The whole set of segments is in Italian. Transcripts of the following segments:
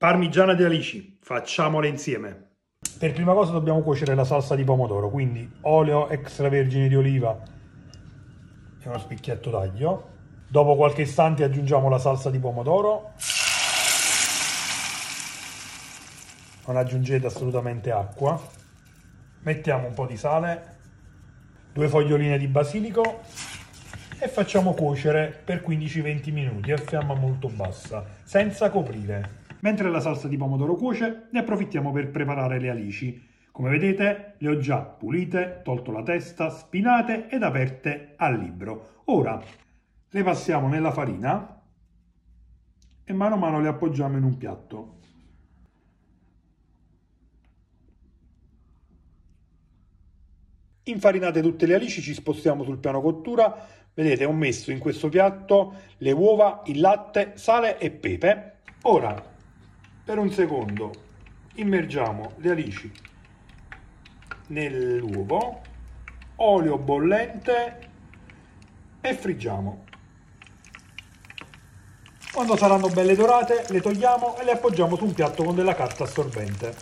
Parmigiana di alici, facciamole insieme. Per prima cosa dobbiamo cuocere la salsa di pomodoro, quindi olio extravergine di oliva e uno spicchietto d'aglio. Dopo qualche istante aggiungiamo la salsa di pomodoro. Non aggiungete assolutamente acqua. Mettiamo un po' di sale, due foglioline di basilico e facciamo cuocere per 15-20 minuti a fiamma molto bassa, senza coprire. Mentre la salsa di pomodoro cuoce, ne approfittiamo per preparare le alici. Come vedete, le ho già pulite, tolto la testa, spinate ed aperte al libro. Ora le passiamo nella farina e mano a mano le appoggiamo in un piatto. Infarinate tutte le alici, ci spostiamo sul piano cottura. Vedete, ho messo in questo piatto le uova, il latte, sale e pepe. Ora per un secondo immergiamo le alici nell'uovo, olio bollente e friggiamo. Quando saranno belle dorate le togliamo e le appoggiamo su un piatto con della carta assorbente.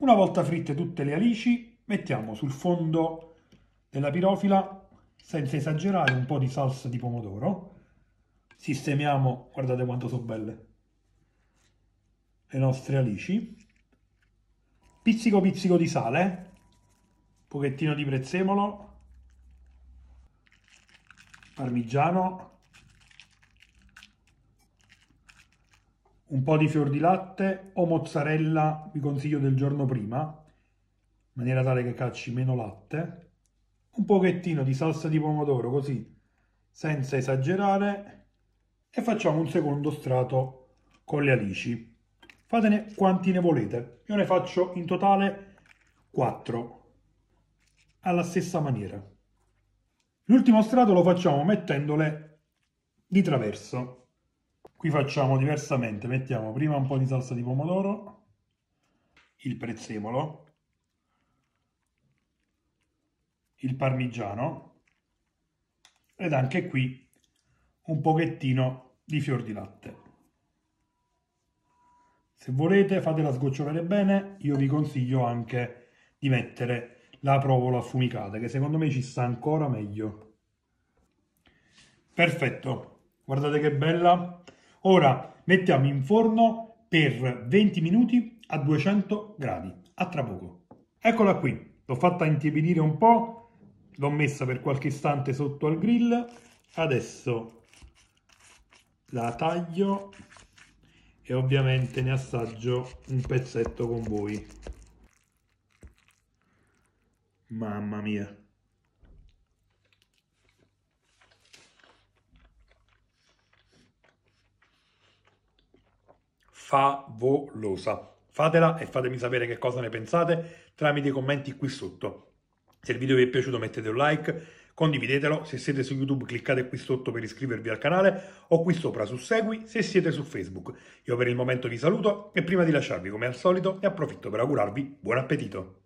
Una volta fritte tutte le alici mettiamo sul fondo della pirofila, senza esagerare, un po' di salsa di pomodoro. Sistemiamo, guardate quanto sono belle le nostre alici, pizzico pizzico di sale, pochettino di prezzemolo, parmigiano, un po' di fior di latte o mozzarella, vi consiglio del giorno prima, in maniera tale che cacci meno latte, un pochettino di salsa di pomodoro così, senza esagerare, e facciamo un secondo strato con le alici. Fatene quanti ne volete. Io ne faccio in totale 4. Alla stessa maniera. L'ultimo strato lo facciamo mettendole di traverso. Qui facciamo diversamente. Mettiamo prima un po' di salsa di pomodoro, il prezzemolo, il parmigiano ed anche qui un pochettino di fior di latte. Se volete fatela sgocciolare bene, io vi consiglio anche di mettere la provola affumicata, che secondo me ci sta ancora meglio. Perfetto, guardate che bella. Ora mettiamo in forno per 20 minuti a 200 gradi. A tra poco. Eccola qui, l'ho fatta intiepidire un po', l'ho messa per qualche istante sotto al grill. Adesso la taglio e ovviamente ne assaggio un pezzetto con voi. Mamma mia. Favolosa. Fatela e fatemi sapere che cosa ne pensate tramite i commenti qui sotto. Se il video vi è piaciuto mettete un like, Condividetelo, se siete su YouTube cliccate qui sotto per iscrivervi al canale o qui sopra su Segui se siete su Facebook. Io per il momento vi saluto e prima di lasciarvi come al solito ne approfitto per augurarvi buon appetito!